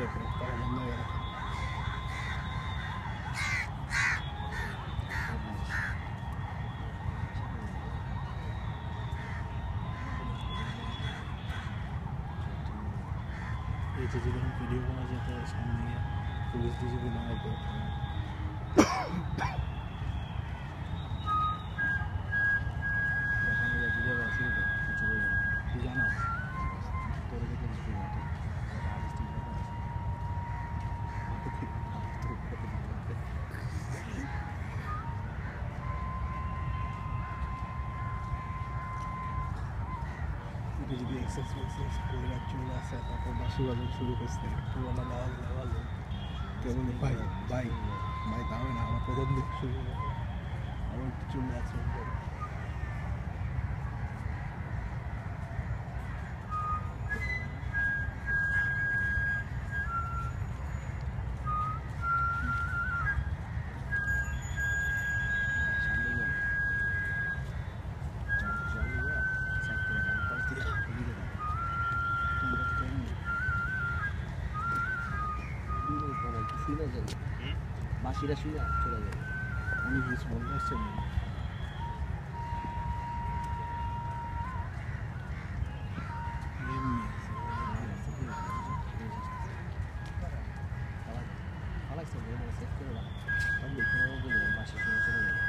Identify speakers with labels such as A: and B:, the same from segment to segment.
A: তারা বন্ধ হয়ে গেল এই যে যখন ভিডিও করা যেত সামনে গিয়ে পুলিশ ডিজিপি নামার পর দেখানো যায় ভিডিও করা শুরু করে কিছু বলবে না তুই জানো তোর কাছে কিছু বলবে না তুই যদি এক্সারসাইজ এক্সারসাইজ করে চলে আসে, তারপর বাসি বাজার শুরু করছে। পুরোনো আওয়াজ আওয়াজ কেবল ভাই ভাই ভাই, তাহলে না, আমার প্রথম দিক শুরু আমার চলে আসে
B: বাসিরা শুনে চলে যাবে
A: আমি কিছু বলতে আসছি
B: বাসি শুনে চলে যাবে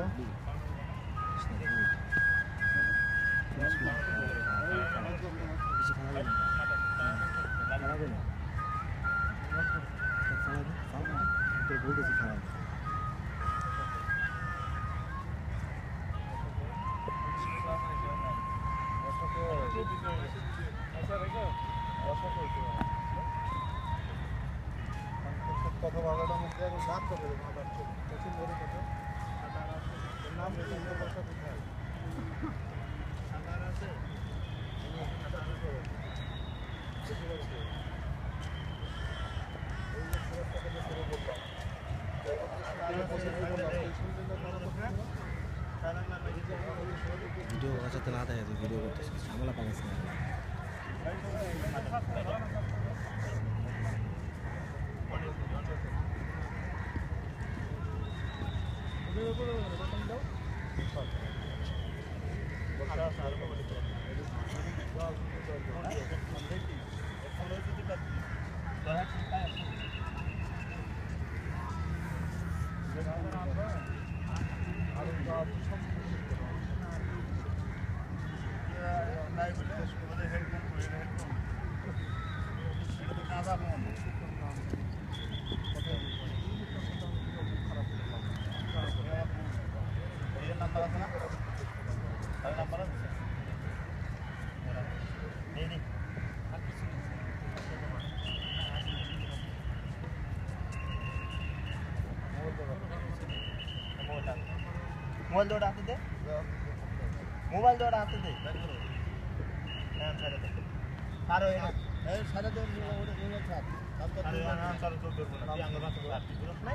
B: খাওয়াবে
A: কথা বলাটা মুখে এখন দাঁত করে দেবো আবার প্রচুর বড় কথা
B: ভিডিও বাঁচাতে না থাকে ভিডিও করতেছিস ঝামেলা পাকাস না।
C: Ja, ja, nee, maar dat is mobile দৌড়া হাতে দে। মোবাইল দৌড়া হাতে দে হ্যাঁ ছেড়ে দে আর ওই
A: দশ ওটা নিয়ে
C: তুই ধরে না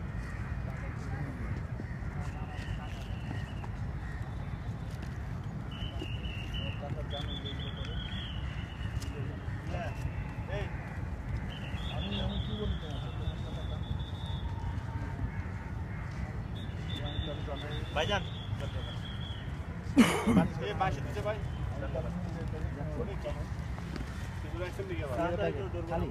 C: ভাইজান এই বাসে দিতে ভাই খালি